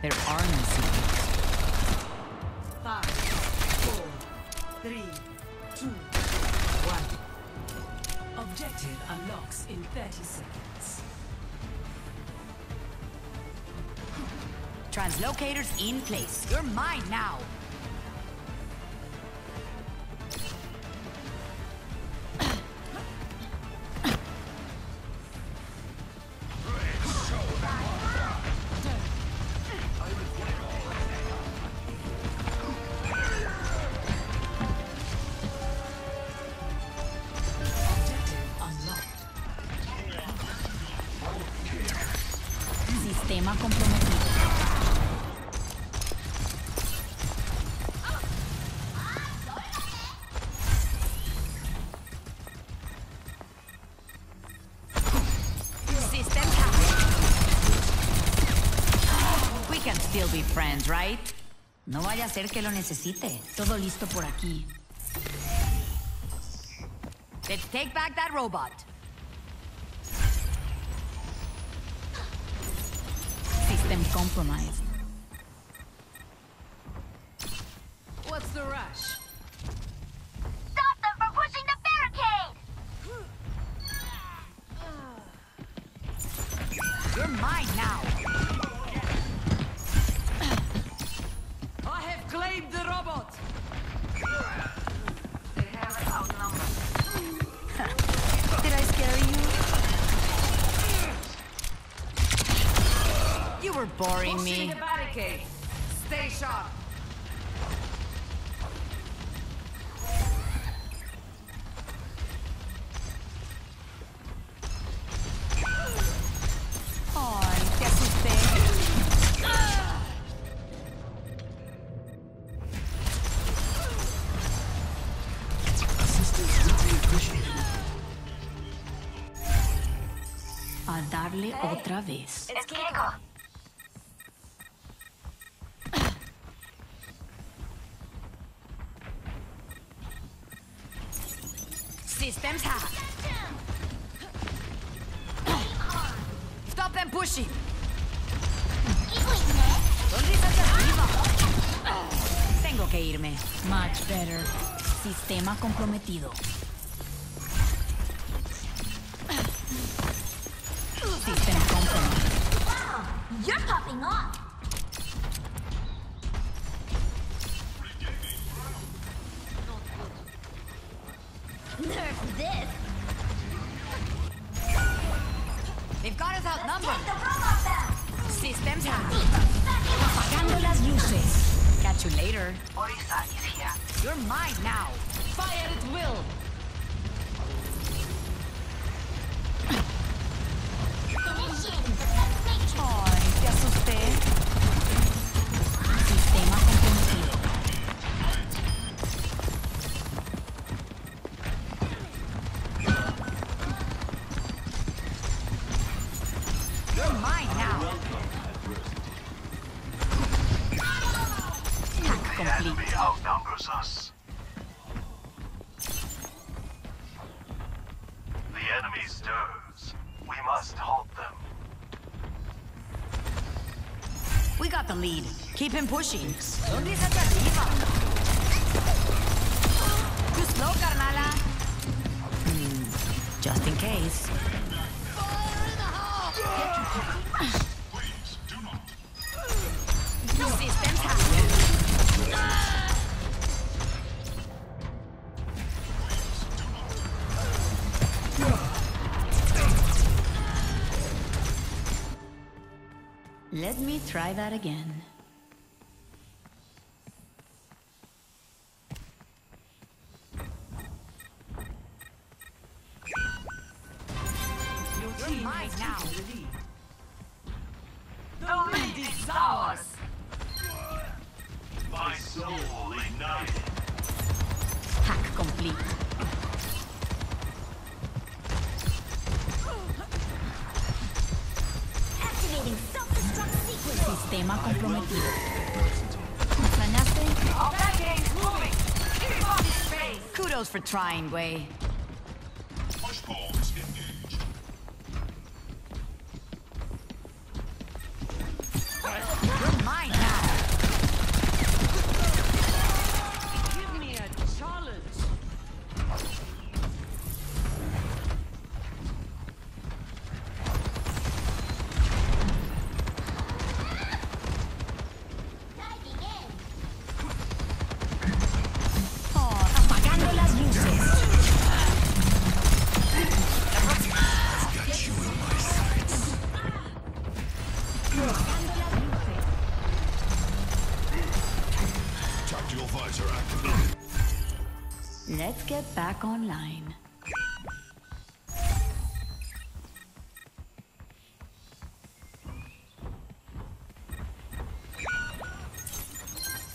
there are no secrets. Five, four, three, two, one. Objective unlocks in 30 seconds. Translocators in place. You're mine now. We can still be friends, right? No vaya a ser que lo necesite. Todo listo por aquí. Let's take back that robot. System compromised. What's the rush? Were boring Pushing me. the barricade. Stay sharp. Ay, te. A darle otra vez. It's Kineko. Systems hacked. Stop them pushing. Tengo que irme. Much better. Sistema comprometido. System compromised. Wow, you're popping off! Got us outnumbered. Take the robot back! Systems hacked. Apagando las luces. Catch you later. Orisa is here. You're mine now. Fire at will! Initiating defense matrix! Ay, te asusté. Sistema comprometido. We got the lead. Keep him pushing. Sonrisa hacia arriba. Too slow, carnala. Hmm, just in case. Let me try that again. Your team mine now. the lead. The lead is ours. My soul ignited. Hack complete. Kudos for trying, Way. Back online.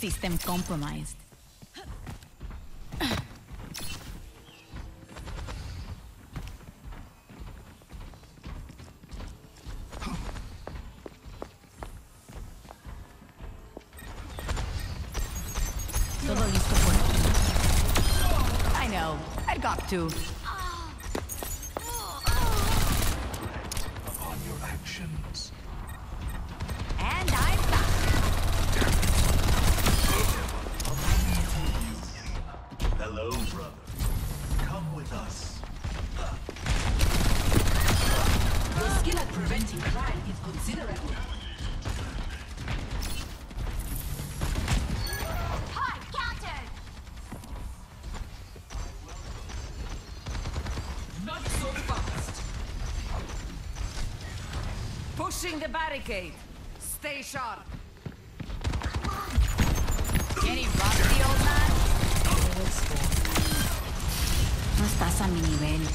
System compromised. Got to. Pushing the barricade. Stay sharp. Getting rusty, old man? No estás a mi nivel.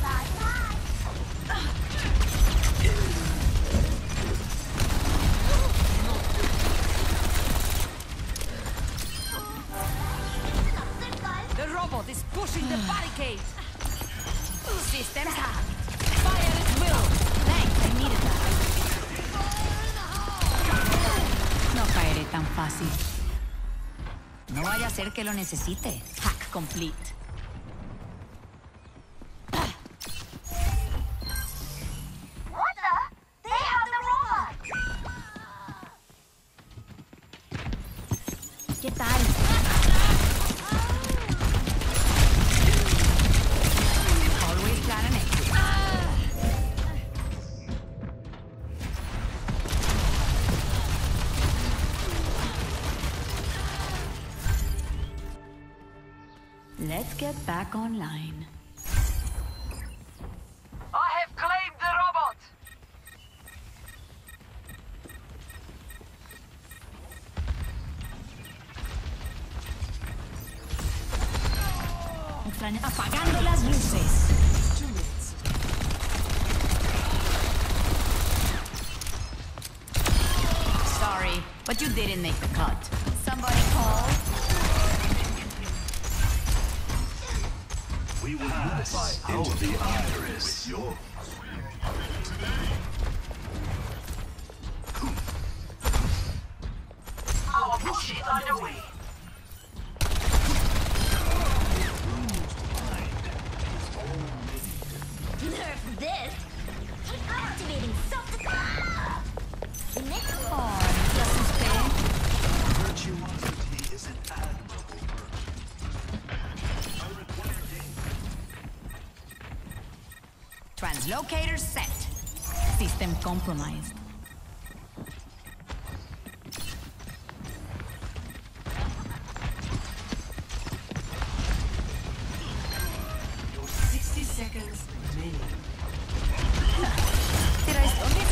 Bye bye. The robot is pushing the barricade. No vaya a ser que lo necesite. Hack complete. Get back online. I have claimed the robot. Apagando las luces. Sorry, but you didn't make the cut. We will unify into the iris with yours. Our push is underway. Translocator set. System compromised. 60 seconds. Did I a?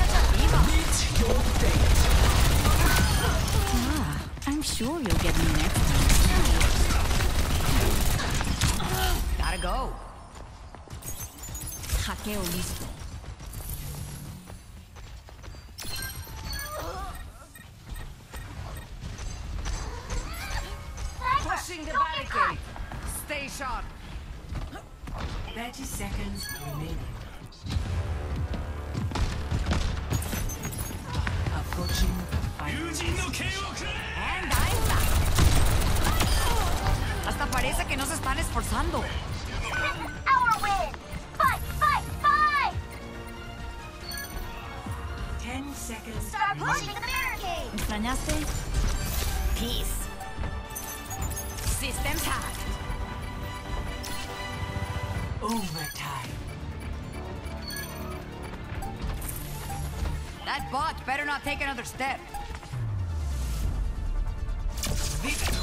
Meet your. Ah, I'm sure you'll get me next. Gotta go. Hackeo listo. Pushing the barricade. Stay sharp. 30 seconds remaining. Approaching. And I'm back. Hasta parece que no se están esforzando. Seconds Start pushing the barricade! ¿Me extrañaste? Peace. Systems hacked. Overtime. That bot better not take another step. Victory.